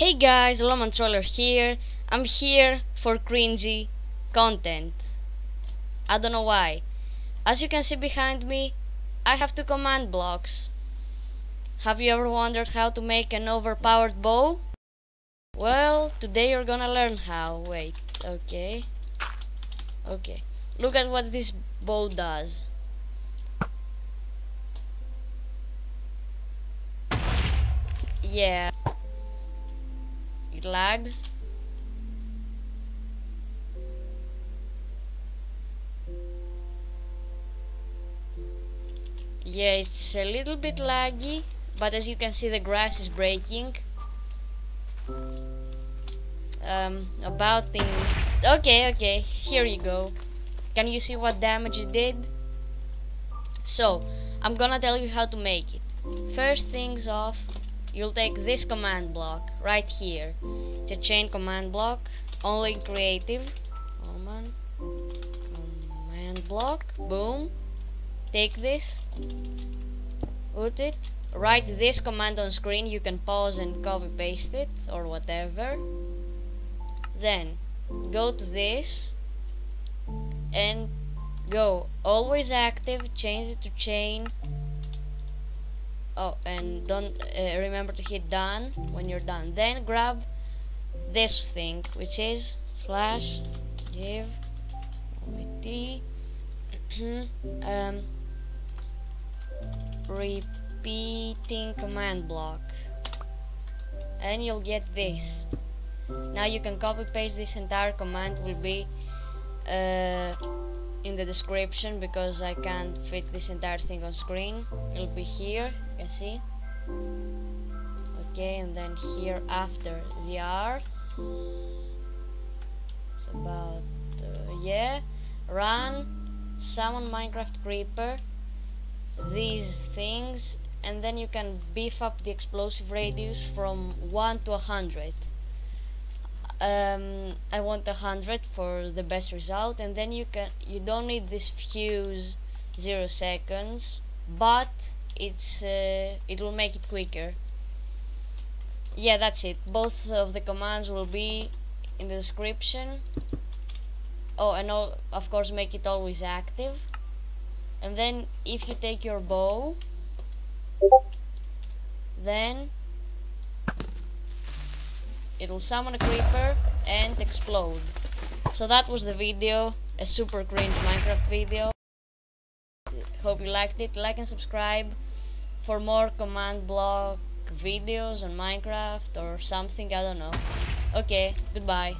Hey guys, Lolman Troller here. I'm here for cringy content. I don't know why. As you can see behind me, I have two command blocks. Have you ever wondered how to make an overpowered bow? Well, today you're gonna learn how. Wait, okay. Okay. Look at what this bow does. Yeah. It lags. Yeah, it's a little bit laggy, but as you can see the grass is breaking. Um, about in... Okay, okay, here you go. Can you see what damage it did? So, I'm gonna tell you how to make it. First things off, you'll take this command block right here. It's a chain command block, only in creative. Command, command block, boom. Take this, put it, write this command on screen. You can pause and copy paste it or whatever. Then go to this and go always active, change it to chain oh and don't uh, remember to hit done when you're done. Then grab this thing which is slash give t um, repeating command block. And you'll get this. Now you can copy paste this entire command will be uh, in the description because I can't fit this entire thing on screen. It'll be here can see? Okay and then here after the R it's about uh, yeah run summon Minecraft creeper these things and then you can beef up the explosive radius from 1 to 100 um, I want a hundred for the best result and then you can you don't need this fuse zero seconds but it's uh, it will make it quicker. Yeah that's it. Both of the commands will be in the description. Oh and all, of course make it always active. And then if you take your bow then it'll summon a creeper and explode. So that was the video a super cringe minecraft video hope you liked it. Like and subscribe for more command block videos on minecraft or something i don't know. Okay goodbye